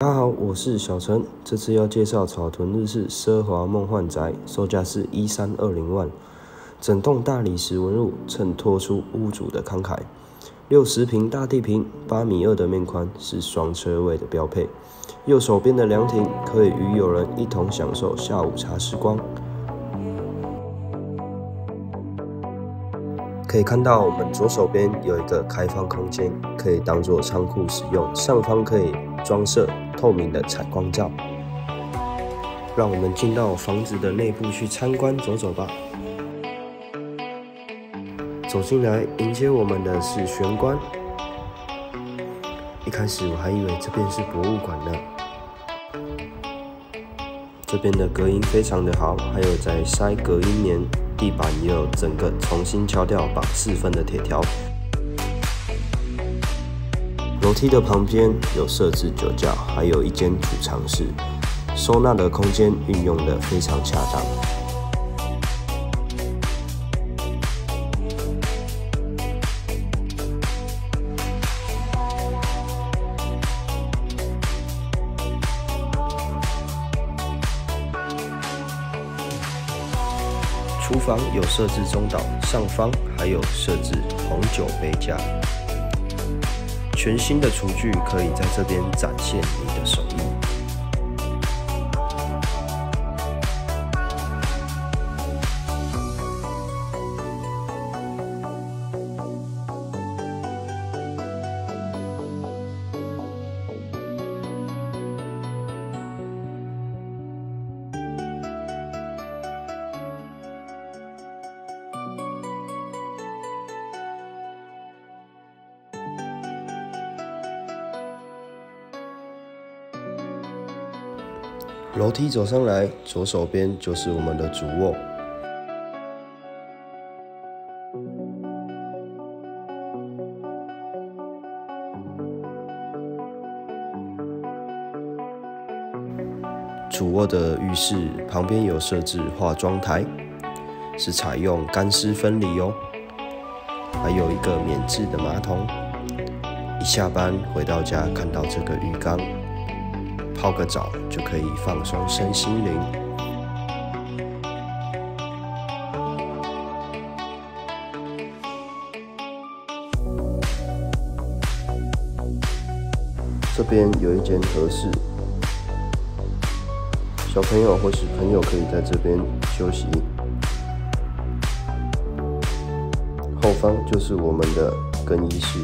大家好，我是小陈，这次要介绍草屯日式奢华梦幻宅，售价是一三二零万，整栋大理石纹路衬托出屋主的慷慨。六十平大地坪，八米二的面宽是双车位的标配。右手边的凉亭可以与友人一同享受下午茶时光。可以看到，我们左手边有一个开放空间，可以当做仓库使用。上方可以装设透明的采光罩。让我们进到房子的内部去参观走走吧。走进来，迎接我们的是玄关。一开始我还以为这边是博物馆呢。这边的隔音非常的好，还有在塞隔音棉。地板也有整个重新敲掉，把四分的铁条。楼梯的旁边有设置酒窖，还有一间储藏室，收纳的空间运用的非常恰当。厨房有设置中岛，上方还有设置红酒杯架。全新的厨具可以在这边展现你的手楼梯走上来，左手边就是我们的主卧。主卧的浴室旁边有设置化妆台，是采用干湿分离哦。还有一个免治的马桶。一下班回到家，看到这个浴缸。泡个澡就可以放松身心灵。这边有一间合适，小朋友或是朋友可以在这边休息。后方就是我们的更衣室。